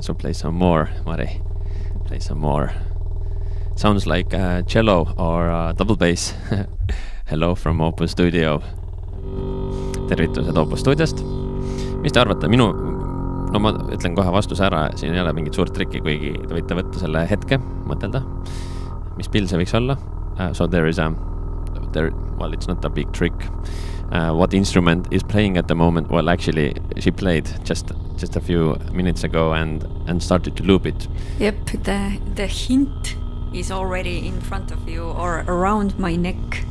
So play some more, Mari. Play some more. Sounds like uh, cello or uh, double bass. Hello from Opus Studio. tervitused Opus stuudiost. mis te arvate, minu, no ma ütlen kohe vastuse ära, siin ei ole mingit suurt trikki, kuigi te võite võtta selle hetke, mõtelda, mis pill see võiks olla uh,. So there is a, there, well it's not a big trick uh, what instrument is playing at the moment. Well, actually, she played just just a few minutes ago and and started to loop it. Yep, the the hint is already in front of you or around my neck.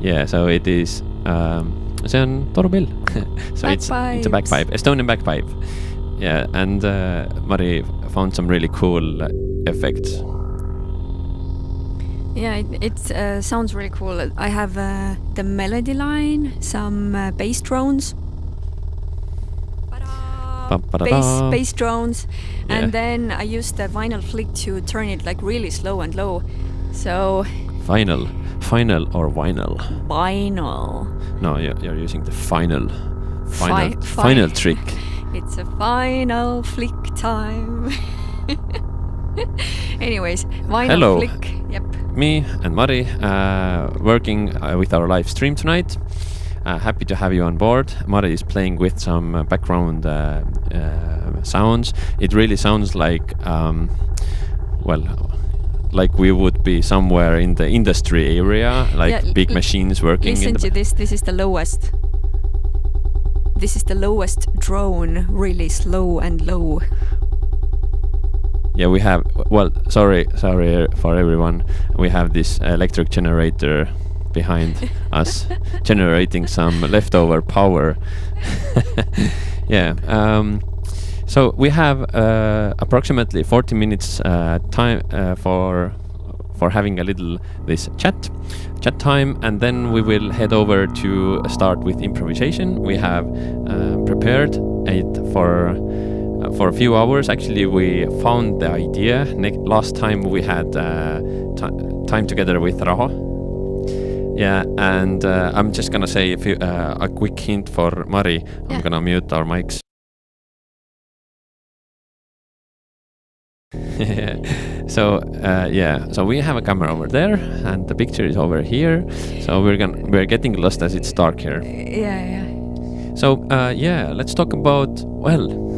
Yeah, so it is. Um, see on torupill so it's it's a bagpipe, Estonian bagpipe. Yeah, and uh, Mari found some really cool effects yeah, it, it uh, sounds really cool. I have uh, the melody line, some uh, bass drones. Bass, bass drones, yeah. and then I use the vinyl flick to turn it like really slow and low. So. Vinyl, final or vinyl? Vinyl. No, you're, you're using the final, final, fi final trick. It's a final flick time. Anyways, vinyl Hello. flick. Yep me and Mari uh, working uh, with our live stream tonight. Uh, happy to have you on board. Mari is playing with some uh, background uh, uh, sounds. It really sounds like, um, well, like we would be somewhere in the industry area, like yeah, big machines working. Listen to this. This is the lowest. This is the lowest drone, really slow and low yeah we have well sorry sorry for everyone. We have this electric generator behind us generating some leftover power. Yeah um, so we have uh, approximately 40 minutes uh, time uh, for for having a little this chat chat time and then we will head over to start with improvisation. We have uh, prepared it for uh, for a few hours. Actually, we found the idea. Ne last time we had uh, time together with Raho. Yeah, and uh, I'm just gonna say a, few, uh, a quick hint for Mari. I'm gonna mute our mics. so uh, yeah, so we have a camera over there, and the picture is over here. So we're gonna we're getting lost as it's dark here. Yeah, yeah. So uh, yeah, let's talk about well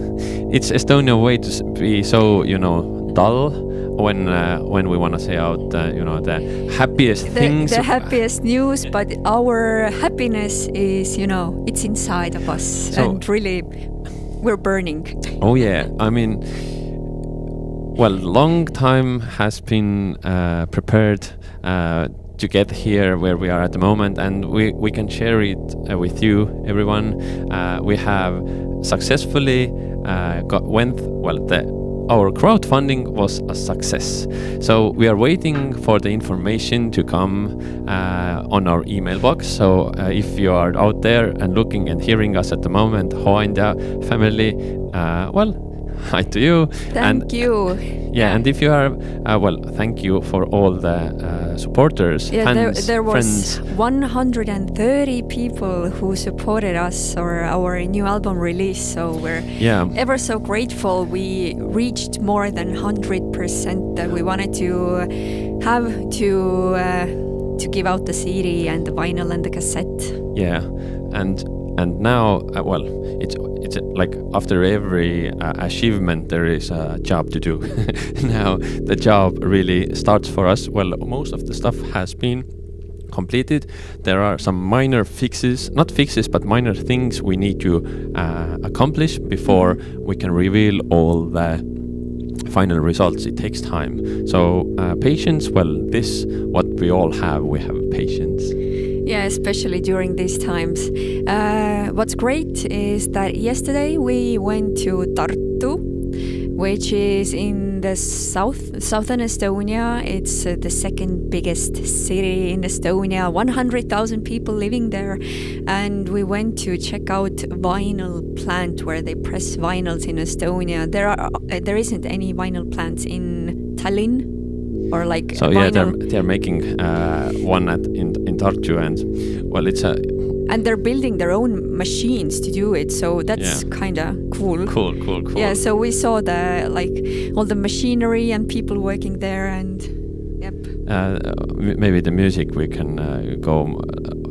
it's Estonian way to be so you know dull when uh, when we want to say out uh, you know the happiest the, things the happiest news but our happiness is you know it's inside of us so, and really we're burning. Oh yeah. I mean well long time has been uh, prepared uh, to get here where we are at the moment and we, we can share it uh, with you everyone uh, we have successfully uh, got went well the our crowdfunding was a success. So we are waiting for the information to come uh, on our email box. So uh, if you are out there and looking and hearing us at the moment, Hoanda family, uh, well, hi to you. Thank and, you. Yeah, and if you are, uh, well, thank you for all the uh, supporters, yeah, fans, there, there was friends. 130 people who supported us or our new album release. So we're yeah. ever so grateful. We reached more than 100% that we wanted to have to uh, to give out the CD and the vinyl and the cassette. Yeah, and and now, uh, well, it's it's like after every uh, achievement there is a job to do. Now the job really starts for us. Well most of the stuff has been completed. There are some minor fixes not fixes but minor things we need to uh, accomplish before we can reveal all the final results. It takes time. So uh, patience well this what we all have we have patience yeah, especially during these times. Uh, what's great is that yesterday we went to Tartu, which is in the south southern Estonia. It's uh, the second biggest city in Estonia, 100,000 people living there, and we went to check out vinyl plant where they press vinyls in Estonia. There are uh, there isn't any vinyl plants in Tallinn or like so yeah they're they're making uh, one at in in Tartu and well it's a and they're building their own machines to do it. So that's Yeah. kind of cool. Cool, cool, cool. Yeah, so we saw the like all the machinery and people working there, and yep. uh, maybe the music we can uh, go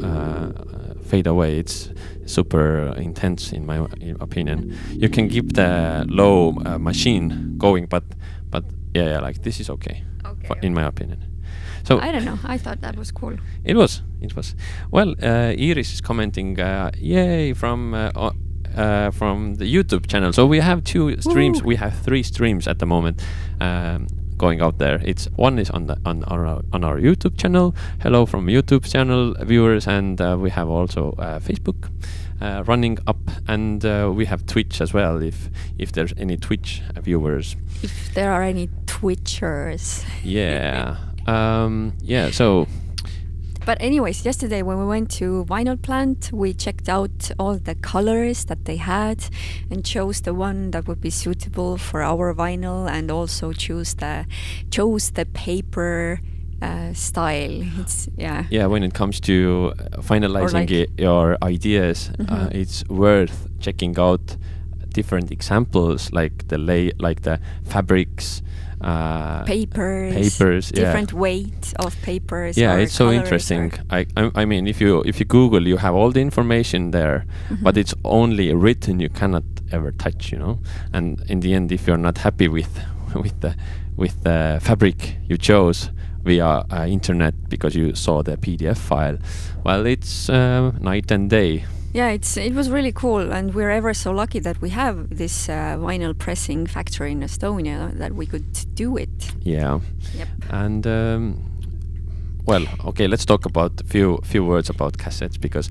uh, uh, fade away. It's super intense in my opinion. You can keep the low uh, machine going, but but yeah, yeah, like this is okay, in my opinion. So I don't know. I thought that was cool. it was, it was. Well, uh, Iris is commenting, uh, yay from. Uh, uh, from the YouTube channel, so we have two streams. Woo. We have three streams at the moment um, going out there. It's one is on the on our on our YouTube channel. Hello from YouTube channel viewers, and uh, we have also uh, Facebook uh, running up, and uh, we have Twitch as well. If if there's any Twitch viewers, If there are any Twitchers. yeah, um, yeah. So But anyways, yesterday when we went to Vinyl Plant, we checked out all the colors that they had and chose the one that would be suitable for our vinyl and also choose the chose the paper uh, style. It's yeah. yeah, when it comes to uh, finalizing like- your ideas, uh, Mhm. it's worth checking out different examples, like the lay, like the fabrics. Uh, Papers, papers, yeah. different weight of papers. yeah it's so interesting I, I i mean if you if you google you have all the information there but Mhm. it's only written you cannot ever touch you know and in the end if you're not happy with with the with the fabric you chose via uh, internet because you saw the pdf file well it's uh, night and day Yeah, it's it was really cool, and we're ever so lucky that we have this uh, vinyl pressing factory in Estonia that we could do it. yeah Yep. and um, well okay let's talk about a few few words about cassettes because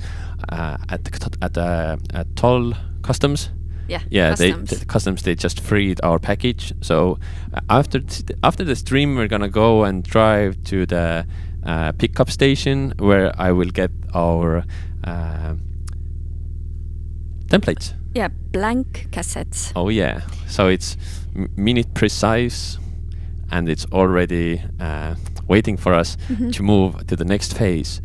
uh, at the- at uh, at toll customs Yeah. yeah they customs. the customs they just freed our package so uh, after t- after the stream we're gonna go and drive to the uh, pickup station where i will get our uh, templates yeah, blank cassettes. oh yeah so it's m- minute precise and it's already uh, waiting for us Mhm. to move to the next phase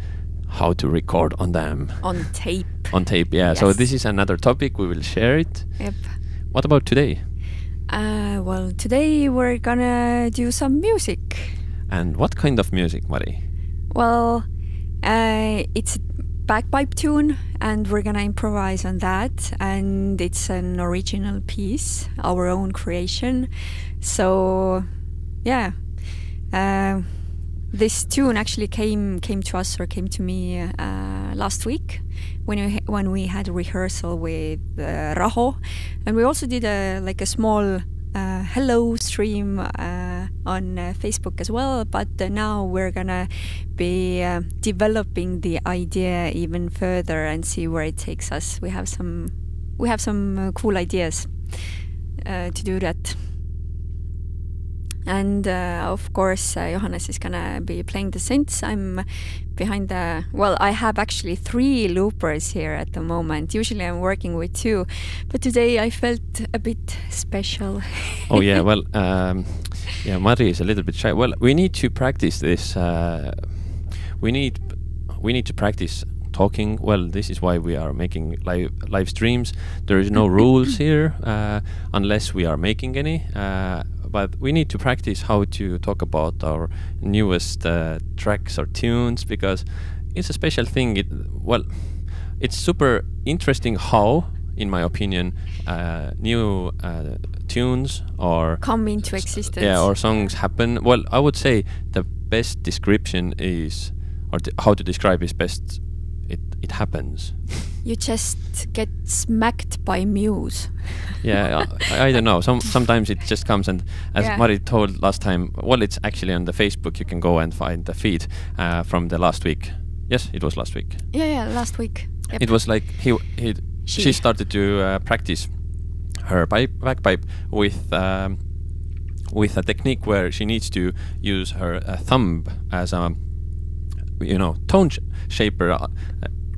how to record on them on tape. on tape yeah so this is another topic we will share it Yep. what about today Uh, well, today we're gonna do some music. and what kind of music Mari? Well, uh, it's a bagpipe tune, and we're gonna improvise on that. And it's an original piece, our own creation. So, yeah, uh, this tune actually came came to us or came to me uh, last week when we when we had a rehearsal with uh, Raho, and we also did a like a small uh, hello stream uh, on uh, Facebook as well. But uh, now we're gonna be uh, developing the idea even further and see where it takes us. We have some we have some uh, cool ideas to do that. And uh, of course, uh, Johannes is gonna be playing the synths. I'm behind the. Well, I have actually three loopers here at the moment. Usually, I'm working with two, but today I felt a bit special. oh yeah well um, yeah Mari is a little bit shy well we need to practice this uh, we need we need to practice talking well this is why we are making live live streams there is no rules here uh, unless we are making any uh, but we need to practice how to talk about our newest uh, tracks or tunes because it's a special thing it well it's super interesting how in my opinion uh, new uh, tunes or Come into existence. yeah or songs happen well i would say the best description is or how to describe is best it happens You just get smacked by muse. yeah I, I don't know some sometimes it just comes and as Yeah. Mari told last time well it's actually on the facebook you can go and find the feed uh, from the last week yes it was last week Yeah, yeah. Last week. Yep. it was like he he she, She. started to uh, practice her pipe bagpipe with um, with a technique where she needs to use her uh, thumb as a you know tone sh- shaper uh,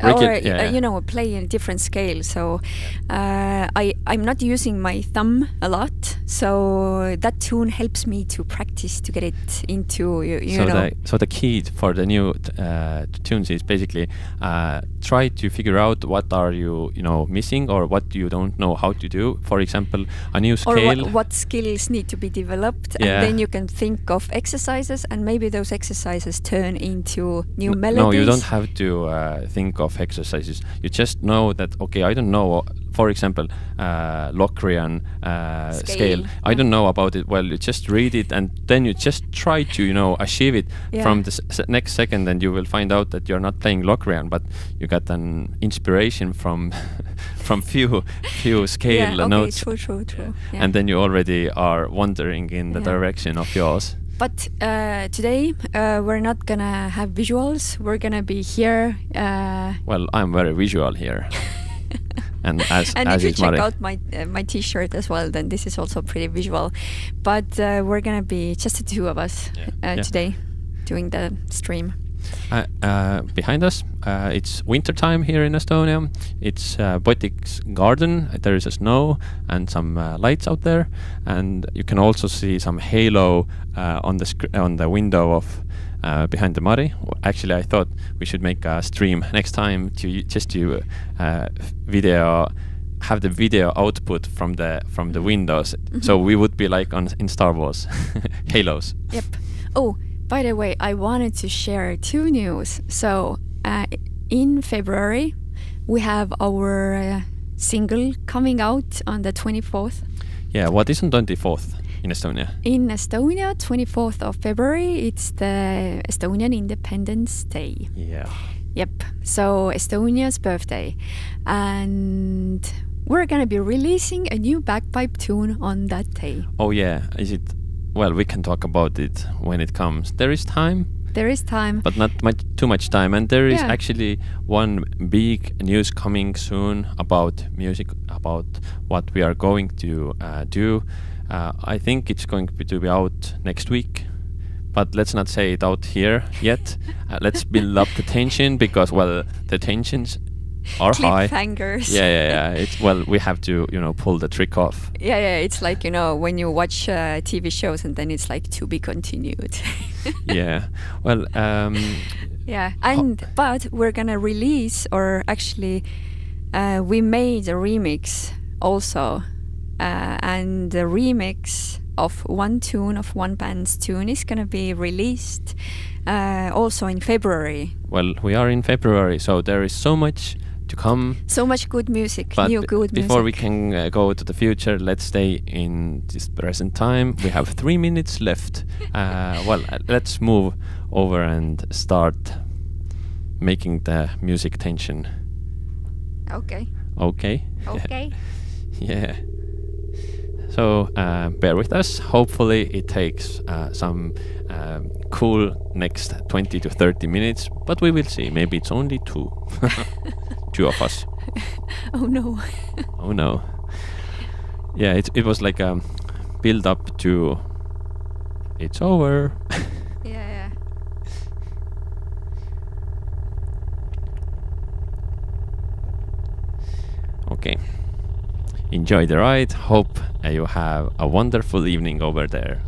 Or yeah, uh, yeah. you know play in a different scale. So uh, I I'm not using my thumb a lot, so that tune helps me to practice to get it into you, you so know. the so the key for the new uh, tunes is basically uh, try to figure out what are you you know missing or what you don't know how to do. For example, a new or scale. what, what skills need to be developed Yeah. and then you can think of exercises and maybe those exercises turn into new N- melodies No, you don't have to uh, think of exercises. You just know that okay, I don't know. For example, uh, Locrian uh, scale. Scale, I yeah. don't know about it. Well, you just read it and then you just try to you know achieve it Yeah. from the next second, and you will find out that you're not playing Locrian, but you got an inspiration from from few few scale yeah, okay, notes. true true true yeah. And then you already are wandering in the direction of yours. But uh, today uh, we're not gonna have visuals. We're gonna be here. Uh, Well, I'm very visual here. and as and as if you check Mari. out my uh, my T-shirt as well, then this is also pretty visual. But uh, we're gonna be just the two of us Yeah. uh, Yeah. today, doing the stream. Uh, uh, behind us, uh, it's wintertime here in Estonia. It's uh, Botik's garden. There is a snow and some uh, lights out there, and you can also see some halo uh, on the on the window of uh, behind the Mari. W- Actually, I thought we should make a stream next time to just to uh, video have the video output from the from the windows, so Mhm. we would be like on in Star Wars, halos. Yep. Oh, by the way, I wanted to share two news. So, uh, in February, we have our uh, single coming out on the 24th. Yeah, what is on twenty fourth in Estonia? In Estonia, 24th of February, it's the Estonian Independence Day. Yeah. Yep. So Estonia's birthday. And we're going to be releasing a new bagpipe tune on that day. Oh yeah, is it? Well, we can talk about it when it comes. There is time, There is time. but not much too much time, and there is Yeah. actually one big news coming soon about music, about what we are going to uh, do. Uh, I think it's going to be, out next week, but let's not say it out here yet. uh, let's build up the tension because well, the tensions are high. Cliffhangers. Yeah, yeah, yeah. It's well, we have to you know pull the trick off. Yeah, yeah. It's like, you know, when you watch uh, TV shows and then it's like to be continued. yeah. Well, um, Yeah, and but we're gonna release, or actually, uh, we made a remix also, uh, and the remix of one tune of one band's tune is gonna be released uh, also in February. well, we are in February, so there is so much to come. So much good music, But new good before we can uh, go to the future, let's stay in this present time. We have three minutes left. Uh, well, uh, let's move over and start making the music tension. Okay. Okay. Okay. Yeah. So uh, bear with us. Hopefully, it takes uh, some um, cool next 20 to 30 minutes, but we will see. Maybe it's only two. two of us. oh no. Oh no. Yeah, it, it was like a build up to it's over. yeah, yeah. okay. Enjoy the ride. Hope you have a wonderful evening over there.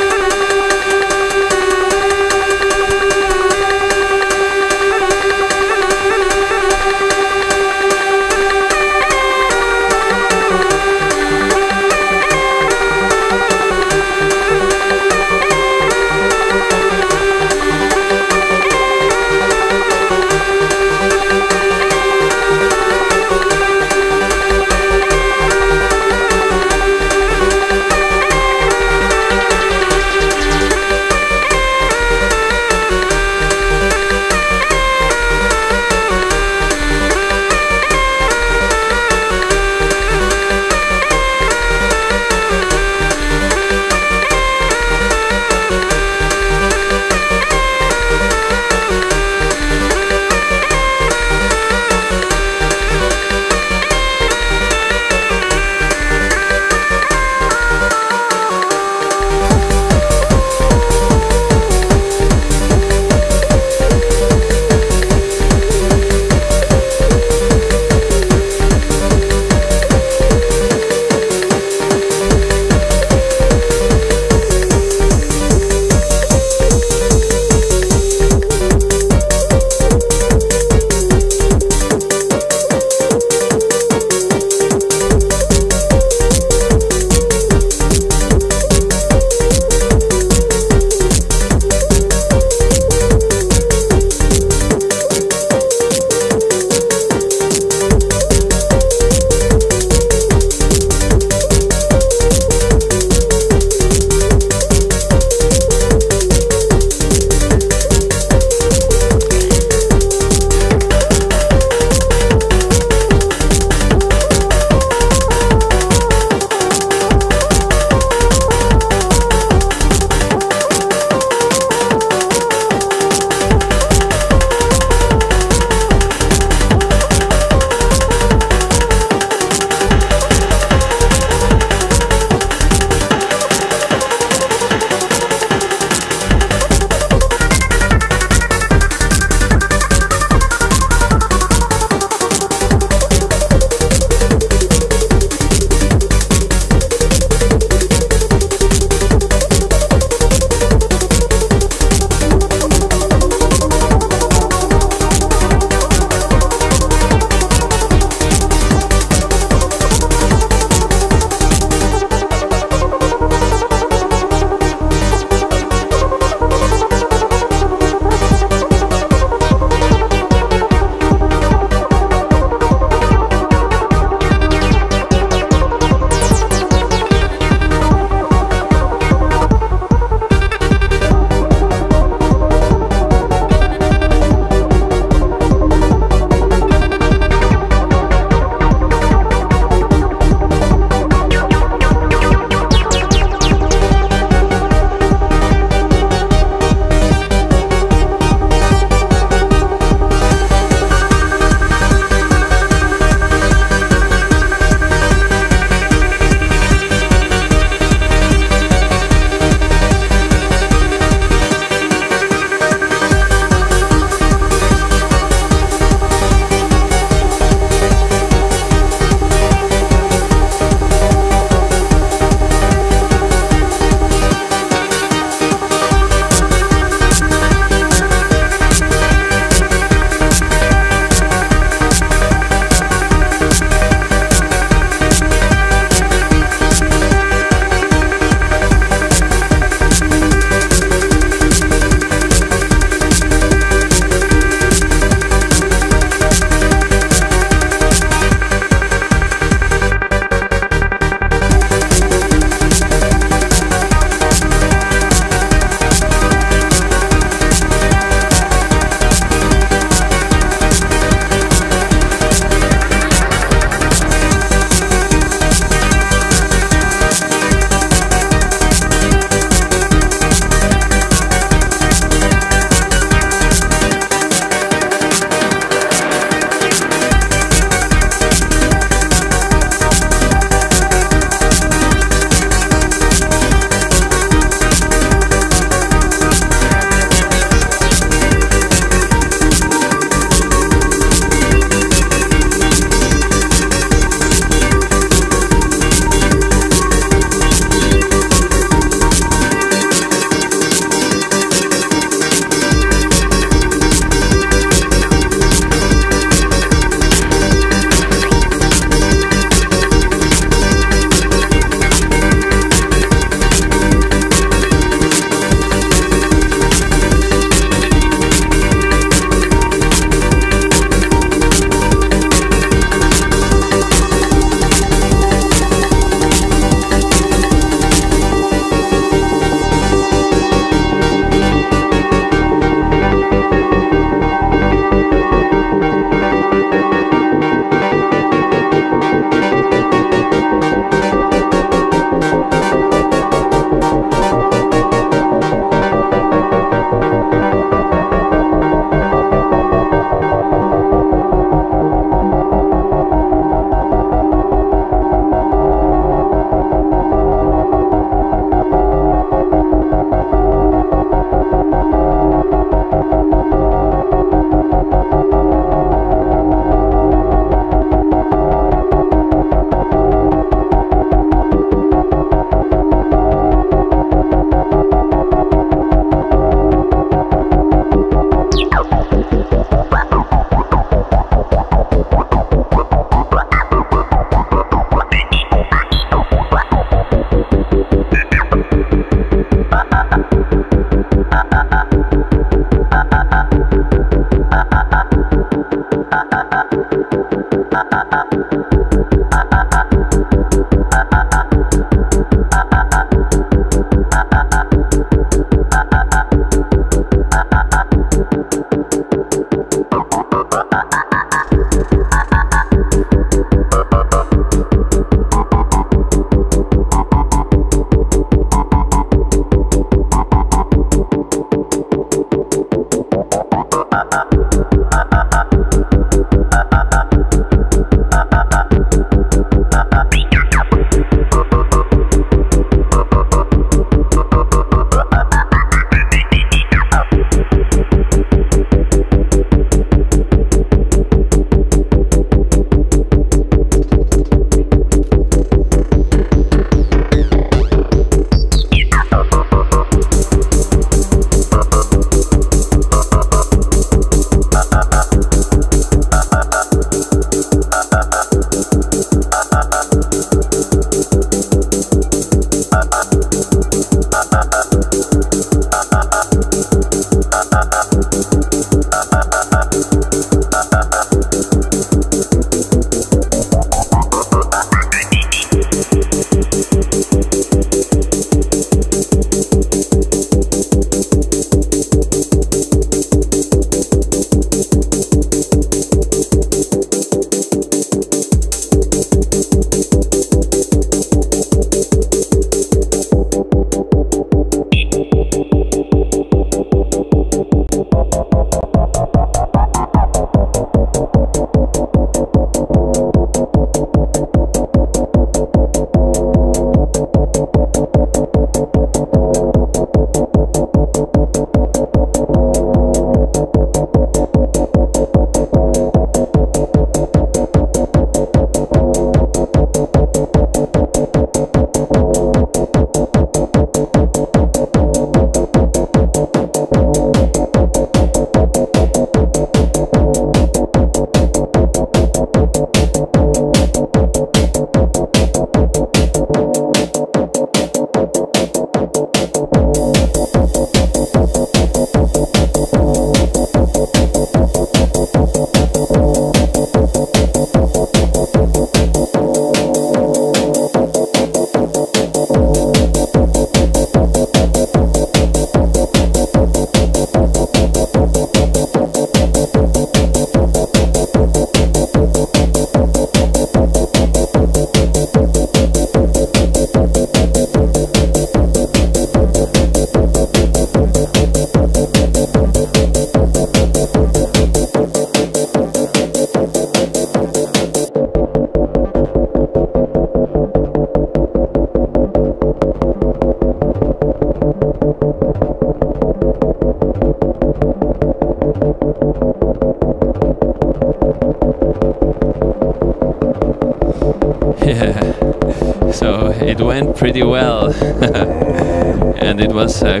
Pretty well, and it was uh,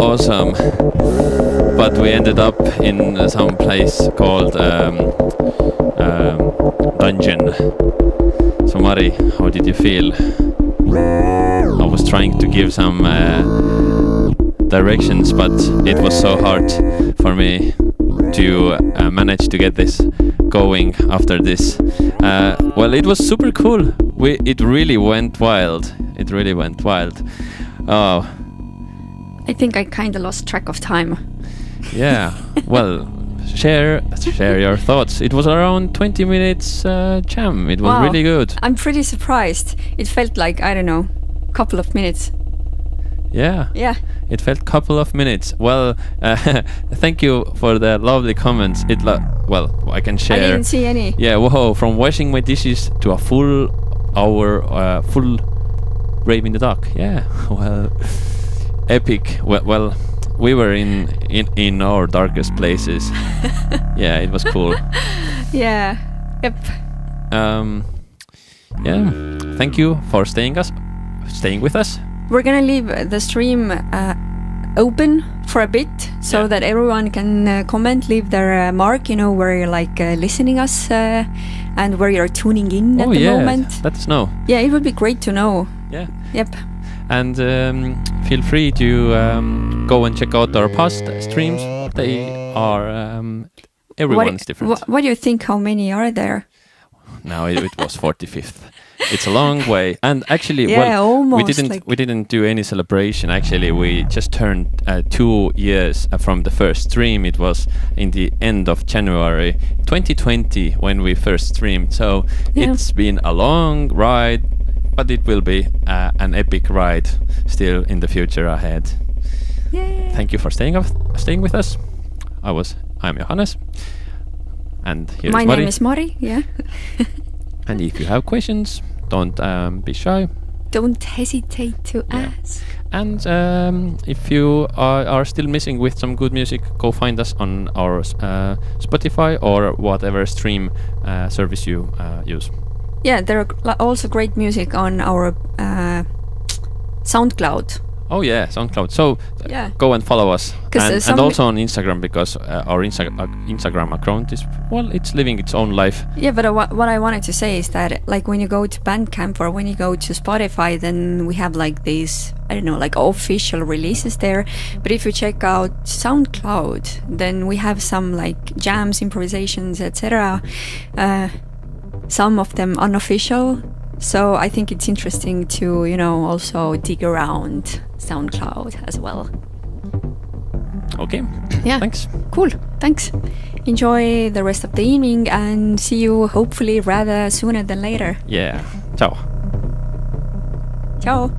awesome. But we ended up in some place called um, um, Dungeon. So Mari, how did you feel? I was trying to give some uh, directions, but it was so hard for me to uh, manage to get this going after this. Uh, well, it was super cool. We it really went wild. It really went wild. Oh, I think I kind of lost track of time. yeah. well, share share your thoughts. It was around 20 minutes uh, jam. It was Wow. really good. I'm pretty surprised. It felt like I don't know, couple of minutes. Yeah. Yeah. It felt couple of minutes. Well, uh, thank you for the lovely comments. It lo- well, I can share. I didn't see any. Yeah, whoa! From washing my dishes to a full hour, uh, full rave in the dark. Yeah, well, epic. Well, well, we were in in in our darkest places. yeah, it was cool. Yeah. Yep. Um, yeah, thank you for staying us, staying with us. We're gonna leave the stream uh, open for a bit so Yeah. that everyone can uh, comment, leave their uh, mark, you know, where you're like uh, listening us uh, and where you're tuning in at oh the yeah, moment. let us know. Yeah, it would be great to know. Yeah. Yep. and um, feel free to um, go and check out our past streams. They are um, everyone's what, different. What, what do you think? How many are there? now it, it was 45th. It's a long way, and actually, yeah, well, almost. we didn't like, we didn't do any celebration. Actually, we just turned uh, two years uh, from the first stream. It was in the end of January 2020 when we first streamed. So Yeah. it's been a long ride, but it will be uh, an epic ride still in the future ahead. yeah. Thank you for staying up, staying with us. I was I'm Johannes, and here's My Mari. name is Mari. Yeah. And if you have questions, don't um, be shy. Don't hesitate to Yeah. ask. And um, if you are, are still missing with some good music, go find us on our uh, Spotify or whatever stream uh, service you uh, use. Yeah, there are also great music on our uh, SoundCloud. Oh yeah, SoundCloud. So Yeah. go and follow us, uh, and, and also on Instagram because uh, our Insta- uh, Instagram account is well, it's living its own life. Yeah, but uh, wha- what I wanted to say is that, like, when you go to Bandcamp or when you go to Spotify, then we have like these, I don't know, like official releases there. But if you check out SoundCloud, then we have some like jams, improvisations, etc. Uh, some of them unofficial. So I think it's interesting to, you know, also dig around SoundCloud as well. Okay. Yeah. Thanks. Cool. Thanks. Enjoy the rest of the evening and see you hopefully rather sooner than later. Yeah. Ciao. Ciao.